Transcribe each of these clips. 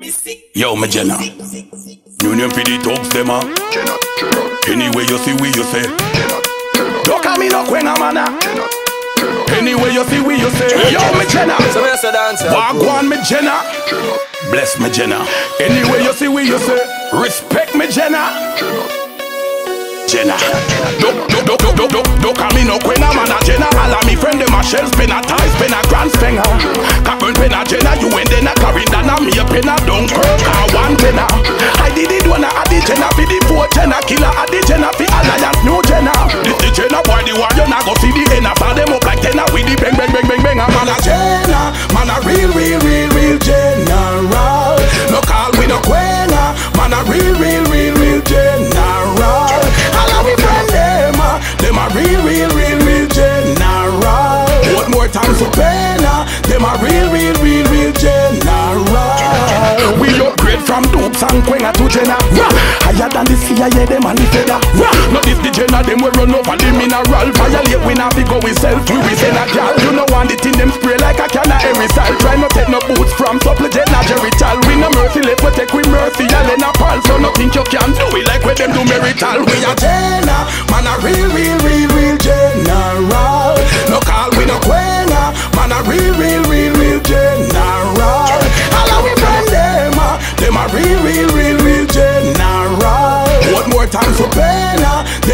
Yo, me Genna. Union for the thugs, them a. Genna, Genna, Anyway you see, we you say. Genna, Don't call me no quenga, mana. Genna, Genna, Anyway you see, we you say. Yo, me Genna. So me say dance. Walk on, me Genna. Bless me Genna. Anyway you see, we you say. Respect me Genna. Genna. Don't, don't, don't, don't, don't, don't, don't call me no quenga, mana. Genna. All of me friend, them a shell spinner, tie spinner, grand spinner. Captain penna, Genna. You penna. Don't croak, I one penna. I did it when I had the Genna. For the four Genna. Killer had the Genna. For alliance, new Genna. This the Genna boy, the warrior. Now go see the end. Fire them up like tenna. With the bang, bang, bang, bang, bang. Man a Genna. Man a real, real, real, real general. No call me no quenga. Man a real, real, real, real general. All of we friend them. Them a real, real, real, real general. One more time for pena. Them a real, real, real, from dupes and quenga to Genna. Rah! Higher than the CIA, them and the feather. Rah! Not this the Genna, them we run over the mineral. Violate, we not be go we self. We we send a gal. You know want it in them spray like a can of every style. Try not take no boots from supple Genna, Jerry Tal. We no mercy left, we take we mercy. Y'all in a pal, so no think you can do it like with them do merital. We a Genna, man a real, real, real, real general.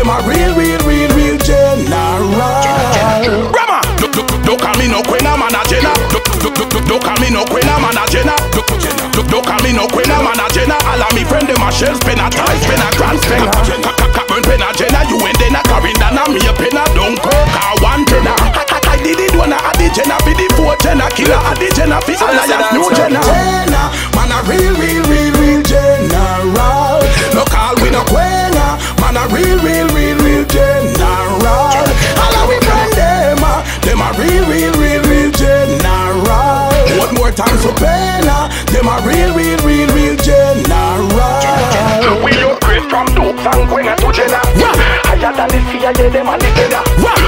Them a real, real, real, real general. Brahma, don't, don't, don't call me no quenga, man a genna. Don't, don't, don't, don't, don't call me no quenga, man a genna. Don't, don't, don't call me no quenga, man a genna. All of me friend them a shell spinner, tie spinner, grand spinner. Burn penna genna, you ain't then a carrying down a me a. Don't cook a one tenna. Real, real, real, general. One more time for pena, them a real, real, real, real general. We upgrade from dupes and quenga to genna. Higher than the CIA, them and the feather.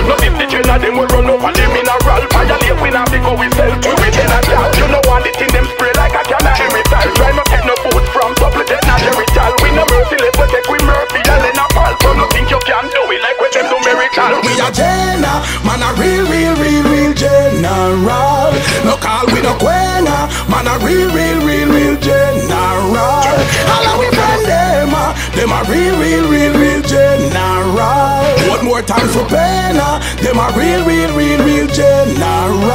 Not if the genna, them will run over the mineral. Violate, we not be go we sell to we genna. You know want it in them spray like a can of every style. Try not take no food from supple genna, Jerry Tal. We no mercy left, we take we mercy. Y'all in a pal, so no think you can do it like with them do miracle. We a genna, man a real, real, real general. No call we no quenga, man a real, real, real, real general. All of we friend them, ah, them a real, real, real, real general. One more time for pena, them a real, real, real, real general.